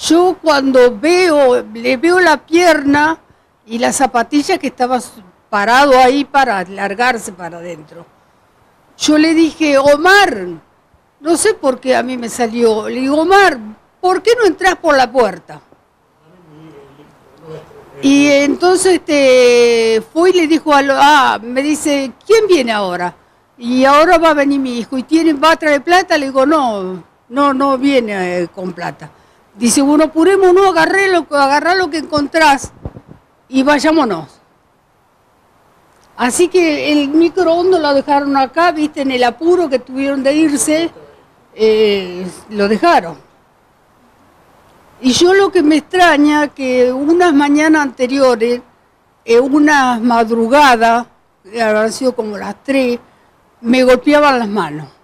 Yo cuando veo, le veo la pierna y la zapatilla que estaba parado ahí para largarse para adentro. Yo le dije, Omar, no sé por qué a mí me salió, le digo, Omar, ¿por qué no entras por la puerta? Y entonces este, fue y le dijo, a ah, me dice, ¿quién viene ahora? Y ahora va a venir mi hijo y tiene, va a traer plata, le digo, no, no, no viene eh, con plata. Dice, bueno, apurémonos, agarré lo, agarrá lo que encontrás y vayámonos. Así que el microondas lo dejaron acá, viste, en el apuro que tuvieron de irse, eh, lo dejaron. Y yo lo que me extraña que unas mañanas anteriores, eh, unas madrugadas, habrán sido como las tres, me golpeaban las manos.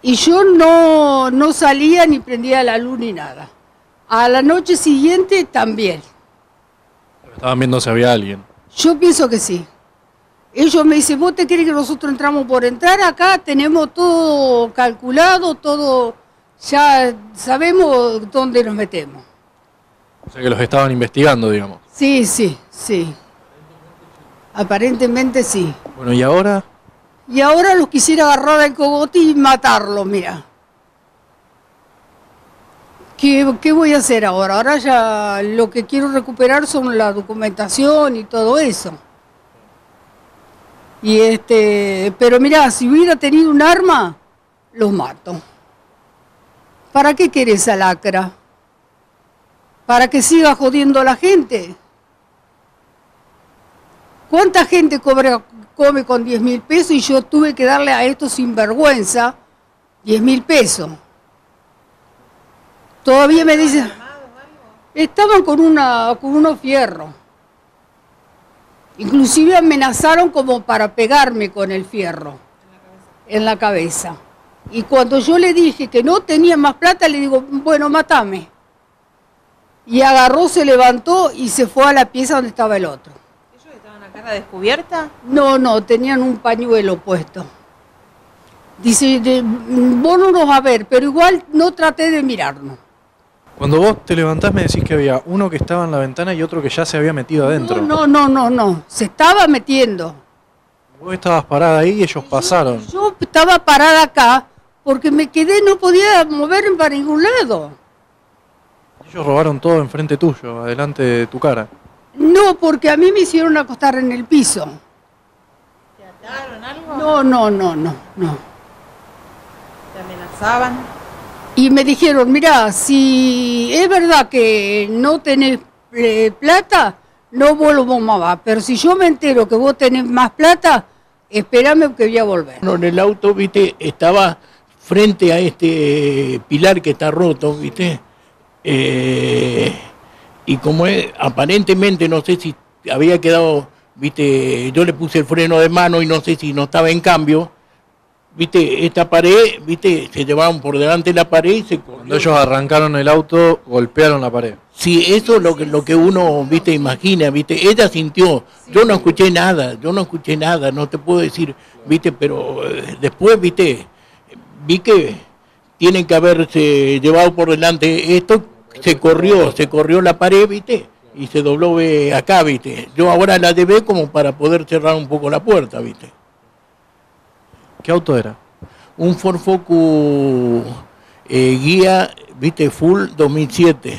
Y yo no, no salía ni prendía la luz ni nada. A la noche siguiente también. Estaban viendo si había alguien. Yo pienso que sí. Ellos me dicen, ¿vos te crees que nosotros entramos por entrar acá? Tenemos todo calculado, todo, ya sabemos dónde nos metemos. O sea que los estaban investigando, digamos. Sí, sí, sí. Aparentemente sí. Bueno, ¿y ahora? Y ahora los quisiera agarrar al cogote y matarlo, mira. ¿Qué, ¿Qué, voy a hacer ahora? Ahora ya lo que quiero recuperar son la documentación y todo eso. Y este, pero mira, si hubiera tenido un arma, los mato. ¿Para qué quiere esa lacra? ¿Para que siga jodiendo a la gente? ¿Cuánta gente come con 10 mil pesos y yo tuve que darle a estos sinvergüenza 10 mil pesos. Todavía me dicen, estaban con, una, con unos fierros. Inclusive amenazaron como para pegarme con el fierro en la cabeza. Y cuando yo le dije que no tenía más plata, le digo, bueno, matame. Y agarró, se levantó y se fue a la pieza donde estaba el otro descubierta? No, no, tenían un pañuelo puesto. Dice, vos no nos va a ver, pero igual no traté de mirarnos. Cuando vos te levantás me decís que había uno que estaba en la ventana y otro que ya se había metido adentro. No, no, no, no, se estaba metiendo. Vos estabas parada ahí y ellos pasaron. Yo estaba parada acá porque me quedé, no podía moverme para ningún lado. Ellos robaron todo enfrente tuyo, adelante de tu cara. No, porque a mí me hicieron acostar en el piso. ¿Te ataron algo? No, no, no, no, no. ¿Te amenazaban? Y me dijeron, mira, si es verdad que no tenés eh, plata, no vuelvo más, pero si yo me entero que vos tenés más plata, espérame que voy a volver. No, en el auto, viste, estaba frente a este pilar que está roto, viste. Eh, y como es, aparentemente no sé si había quedado, viste, yo le puse el freno de mano y no sé si no estaba en cambio, viste, esta pared, viste, se llevaban por delante la pared y se Cuando ellos arrancaron el auto, golpearon la pared. Sí, eso es lo que, lo que uno, viste, imagina, viste, ella sintió, yo no escuché nada, yo no escuché nada, no te puedo decir, viste, pero eh, después, viste, vi que tienen que haberse llevado por delante esto se corrió, se corrió la pared, ¿viste? Y se dobló acá, ¿viste? Yo ahora la debe como para poder cerrar un poco la puerta, ¿viste? ¿Qué auto era? Un Ford Focus eh, guía, ¿viste? Full 2007.